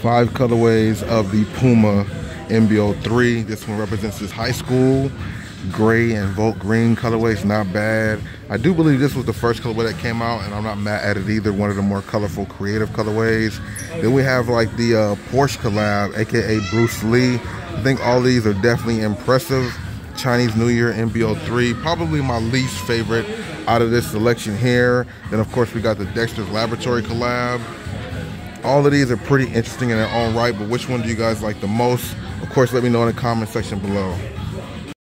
five colorways of the Puma MB.03. This one represents his high school. Gray and Volt Green colorways, not bad. I do believe this was the first colorway that came out, and I'm not mad at it either. One of the more colorful, creative colorways. Then we have like the uh, Porsche collab, aka Bruce Lee. I think all these are definitely impressive. Chinese New Year MB.03, probably my least favorite out of this selection here. Then of course we got the Dexter's Laboratory collab. All of these are pretty interesting in their own right, but which one do you guys like the most? Of course, let me know in the comment section below.